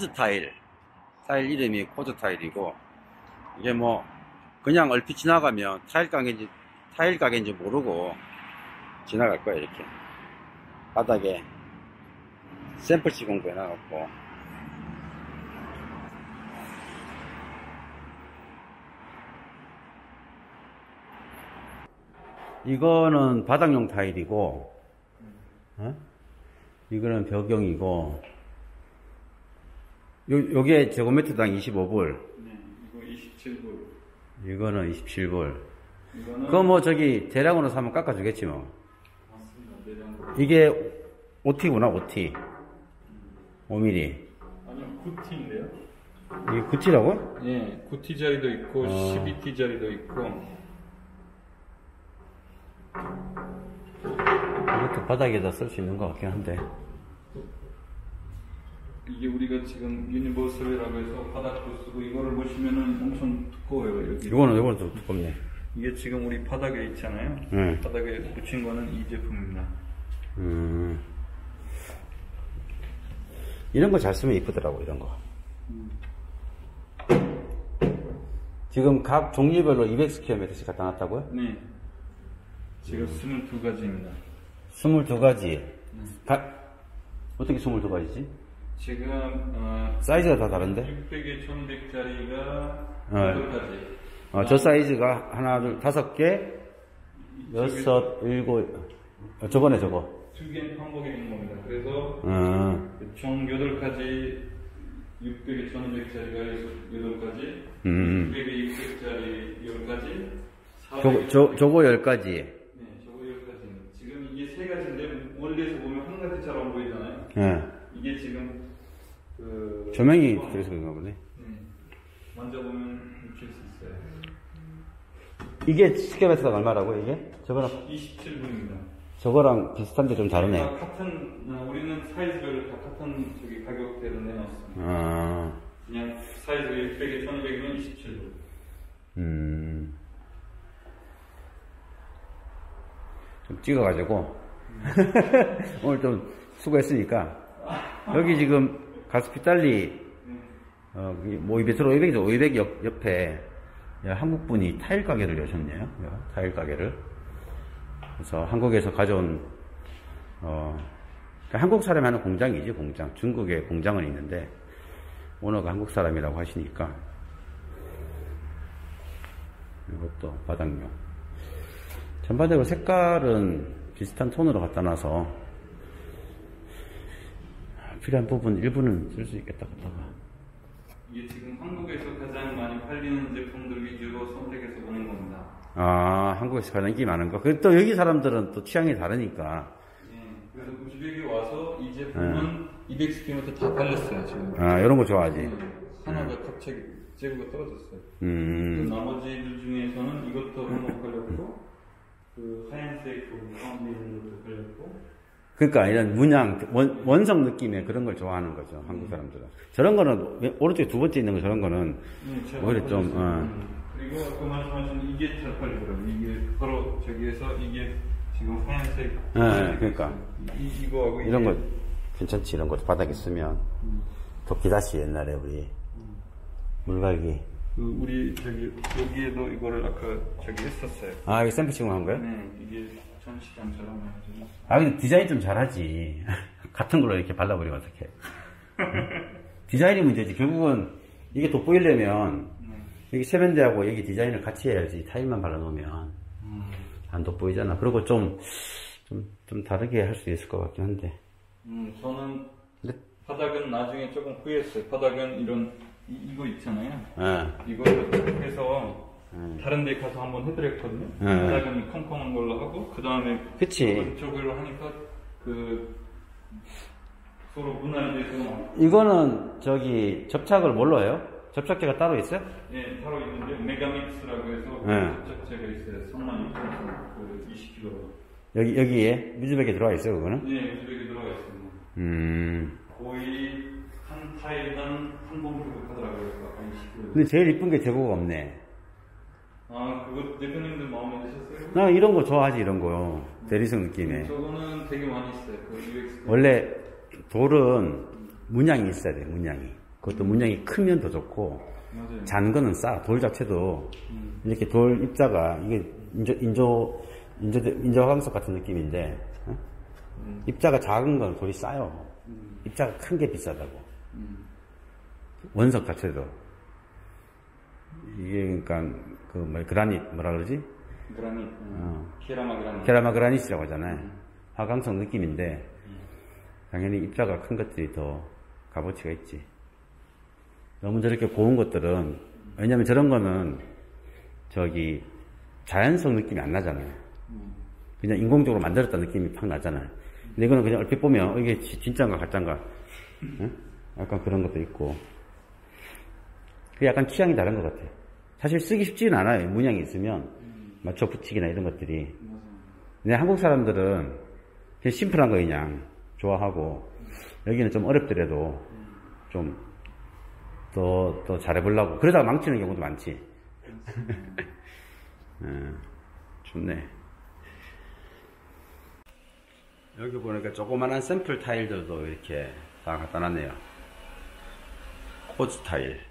코즈 타일. 타일 이름이 코즈 타일이고, 이게 뭐, 그냥 얼핏 지나가면 타일 가게인지, 타일 가게인지 모르고 지나갈 거야, 이렇게. 바닥에 샘플 시공도 해놔갖고. 이거는 바닥용 타일이고, 어? 이거는 벽용이고, 요, 요게 제곱미터당 25불, 네, 이거 27불. 이거는 27불. 이거는 그거 뭐 저기 대량으로 사면 깎아주겠지 뭐. 맞습니다. 내장. 이게 OT구나, OT. 5mm. 아니요, 9T인데요. 이게 9T라고? 예, 9T 자리도 있고 어. 12T 자리도 있고. 이것도 바닥에다 쓸 수 있는 것 같긴 한데. 이게 우리가 지금 universal이라고 해서 바닥도 쓰고 이거를 보시면은 엄청 두꺼워요 여기. 이거는, 이거는 좀 두껍네. 이게 지금 우리 바닥에 있잖아요. 응. 바닥에 붙인 거는 이 제품입니다. 음. 이런 거 잘 쓰면 이쁘더라고, 이런 거. 지금 각 종류별로 200 square meter씩 갖다 놨다고요? 네. 지금 22가지입니다. 22가지. 어떻게 22가지지? 지금 어, 사이즈가 다 다른데? 600에 1100짜리가 네. 8가지. 어, 저 사이즈가 하나, 둘, 다섯 개, 여섯, 일곱, 어, 저거네, 저거. 두개는 반복에 있는 겁니다. 그래서 어, 총 8가지 600에 1200짜리가 8가지 음. 600에 600짜리 10가지 저, 저, 저거 열 가지. 네, 저거 10가지입니다. 지금 이게 세 가지인데 멀리서 보면 한 가지처럼 보이잖아요. 예. 조명이 어, 그래서 그런가 보네. 네. 만져보면 느낄 수 있어요. 이게 square meter가 얼마라고, 이게? 저거랑, 27불입니다. 저거랑 비슷한데 좀 다르네. 같은 어, 우리는 사이즈별로 다 같은 저기 가격대로 내놨습니다. 아, 그냥 사이즈 600에 1200이면 27분. 음. 좀 찍어가지고. 오늘 좀 수고했으니까. 여기 지금 가스피탈리, 어, 그게 뭐 200, 500이죠. 500 옆, 옆에 야, 한국분이 타일 가게를 여셨네요. 야, 타일 가게를. 그래서 한국에서 가져온, 어, 그러니까 한국 사람이 하는 공장이지, 공장. 중국에 공장은 있는데, 오너가 한국 사람이라고 하시니까, 이것도 바닥용. 전반적으로 색깔은 비슷한 톤으로 갖다 놔서 필요한 부분 일부는 쓸 수 있겠다 갖다가. 이게 지금 한국에서 가장 많이 팔리는 제품들 위주로 선택해서 보낸 겁니다. 아 한국에서 가장 인기 많은 거. 그 또 여기 사람들은 또 취향이 다르니까. 예, 그래서 우즈벡에 와서 이 제품은 200스키부터 다 팔렸어요, 지금. 아 이런 거 좋아하지. 예, 하나가 갑자기 재고가 떨어졌어요. 그 음. 나머지들 중에서는 이것도 한번 팔렸고, 그 하얀색 그 가운데 있는 것도 팔렸고, 그러니까 이런 문양 원, 원성 느낌의 그런 걸 좋아하는 거죠 한국 사람들은. 저런 거는 왼- 오른쪽에 두 번째 있는 거 저런 거는 네, 잘 오히려 좀. 어. 음. 그리고 아까 말씀하신 이게 잘 팔리더라고요. 이게 바로 저기에서 이게 지금 하얀색. 네, 그러니까. 이, 이거하고 이런 이게 거 괜찮지 이런 거 바닥에 쓰면 도끼다시 옛날에 우리 물갈기. 그 우리 저기 여기에도 이거를 아까 저기 했었어요. 아 이거 샘플 시공한 거야? 네, 이게 아, 근데 디자인 좀 잘하지. 같은 걸로 이렇게 발라버리면 어떡해. 디자인이 문제지. 결국은 이게 돋보이려면 네. 여기 세면대하고 여기 디자인을 같이 해야지. 타일만 발라놓으면 음. 안 돋보이잖아. 그리고 좀, 좀, 좀 다르게 할 수 있을 것 같긴 한데. 음, 저는 근데- 바닥은 나중에 조금 후회했어요. 바닥은 이런 이, 거 있잖아요. 예. 이거를 해서 음. 다른 데 가서 한번 해드렸거든요. 네. 바닥은 컴컴한 걸로 하고 그 다음에 그치. 저걸로 하니까 그 서로 대해서 이거는 저기 접착을 뭘로 해요? 접착제가 따로 있어요? 예, 바로 있는데 메가믹스라고 해서 네. 접착제가 있어요. 3만 6천 그 20kg. 여기, 여기에 뮤즈백에 들어가 있어요, 그거는? 네, 우즈벡에 들어가 있습니다. 음. 거의 한 타일당 한번. 아까 20kg. 근데 제일 이쁜 게 재고가 없네. 아, 그거 대표님들 마음에 드셨어요? 나 이런 거 좋아하지, 이런 거. 대리석 느낌의. 저거는 되게 많이 있어요. 그. 원래 돌은 문양이 있어야 돼, 문양이. 그것도 문양이 크면 더 좋고 맞아요. 잔 거는 싸. 돌 자체도 음. 이렇게 돌 입자가 이게 인조 인조 인조 인조 화강석 같은 느낌인데 어? 음. 입자가 작은 건 돌이 싸요. 음. 입자가 큰 게 비싸다고. 음. 원석 자체도 이게 그러니까 그 뭐 그라닛 뭐라 그러지? 그라닛. 음. 케라마 그라닛. 케라마 그라닛이라고 하잖아요. 화강석 느낌인데 당연히 입자가 큰 것들이 더 값어치가 있지. 너무 저렇게 고운 것들은 왜냐면 저런 거는 저기 자연성 느낌이 안 나잖아요. 음. 그냥 인공적으로 만들었다는 느낌이 팍 나잖아요. 근데 이거는 그냥 얼핏 보면 어, 이게 지- 진짜인가 가짜인가 응? 약간 그런 것도 있고 그 약간 취향이 다른 것 같아요. 사실 쓰기 쉽지는 않아요. 문양이 있으면 맞춰 붙이기나 이런 것들이. 근데 한국 사람들은 그냥 심플한 거 그냥 좋아하고 여기는 좀 어렵더라도 좀 더, 더 잘해보려고. 그러다가 망치는 경우도 많지. 음, 좋네. 여기 보니까 조그만한 샘플 타일들도 이렇게 다 갖다 놨네요. 코즈 타일.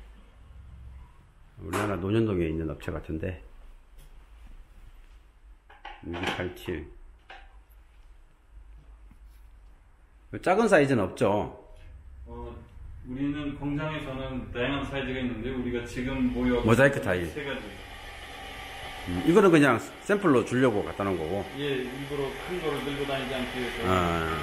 우리나라 논현동에 있는 업체 같은데. 6287. 작은 사이즈는 없죠. 어, 우리는 공장에서는 다양한 사이즈가 있는데 우리가 지금 모여 모자이크 타일. 세 가지. 음, 이거는 그냥 샘플로 주려고 갖다 놓은 거고. 예, 일부러 큰 거를 들고 다니지 않기 위해서 아,